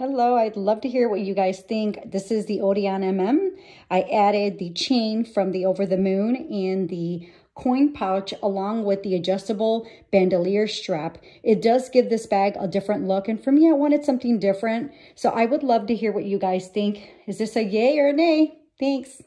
Hello, I'd love to hear what you guys think. This is the Odeon MM. I added the chain from the Over the Moon and the coin pouch along with the adjustable bandoulière strap. It does give this bag a different look. And for me, I wanted something different. So I would love to hear what you guys think. Is this a yay or a nay? Thanks.